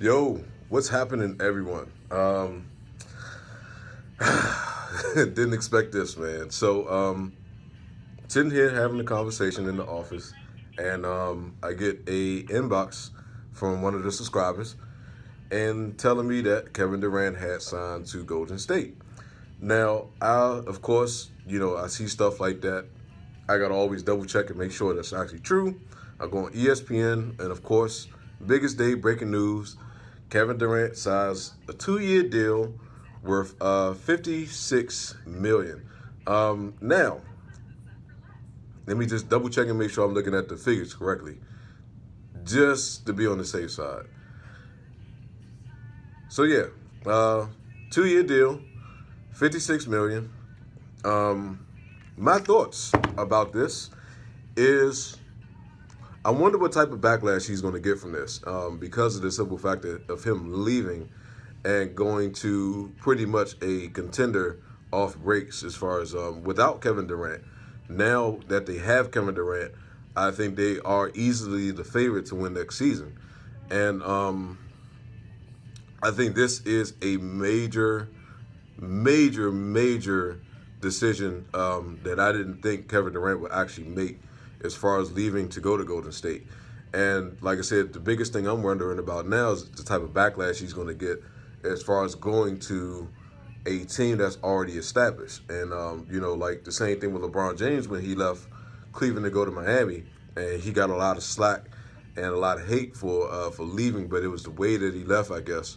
Yo, what's happening, everyone? Um, didn't expect this, man. So, um, sitting here having a conversation in the office, and um, I get a inbox from one of the subscribers and telling me that Kevin Durant had signed to Golden State. Now, I, of course, you know, I see stuff like that. I got to always double check and make sure that's actually true. I go on ESPN, and of course, biggest day breaking news Kevin Durant signs a two-year deal worth uh, 56 million. Um, now, let me just double check and make sure I'm looking at the figures correctly, just to be on the safe side. So yeah, uh, two-year deal, 56 million. Um, my thoughts about this is I wonder what type of backlash he's going to get from this um, because of the simple fact of him leaving and going to pretty much a contender off breaks as far as um, without Kevin Durant. Now that they have Kevin Durant, I think they are easily the favorite to win next season. And um, I think this is a major, major, major decision um, that I didn't think Kevin Durant would actually make as far as leaving to go to Golden State. And like I said, the biggest thing I'm wondering about now is the type of backlash he's going to get as far as going to a team that's already established. And, um, you know, like the same thing with LeBron James when he left Cleveland to go to Miami. And he got a lot of slack and a lot of hate for uh, for leaving, but it was the way that he left, I guess.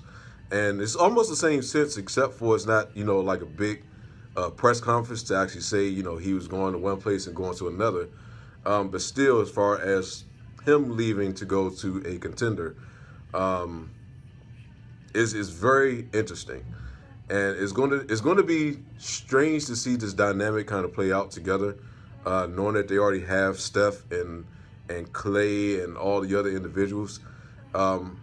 And it's almost the same sense, except for it's not, you know, like a big uh, press conference to actually say, you know, he was going to one place and going to another. Um, but still, as far as him leaving to go to a contender, um, is is very interesting, and it's going to it's going to be strange to see this dynamic kind of play out together, uh, knowing that they already have Steph and and Clay and all the other individuals. Um,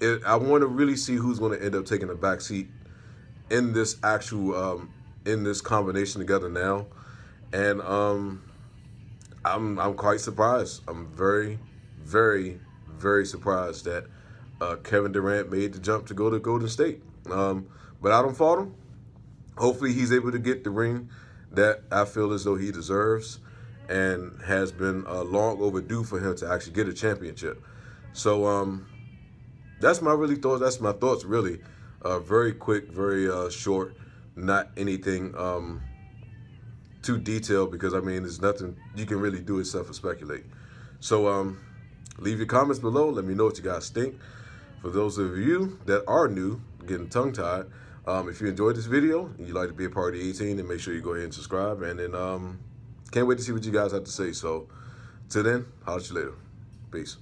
it, I want to really see who's going to end up taking the back seat in this actual um, in this combination together now, and um, I'm I'm quite surprised. I'm very, very, very surprised that uh, Kevin Durant made the jump to go to Golden State. Um, but I don't fault him. Hopefully, he's able to get the ring that I feel as though he deserves, and has been uh, long overdue for him to actually get a championship. So um, that's my really thoughts. That's my thoughts really. Uh, very quick, very uh, short, not anything. Um, too detailed because I mean, there's nothing you can really do except for speculate. So um, leave your comments below. Let me know what you guys think. For those of you that are new, getting tongue-tied, um, if you enjoyed this video and you'd like to be a part of the A Team, then make sure you go ahead and subscribe. And then um, can't wait to see what you guys have to say. So till then, holler at you later. Peace.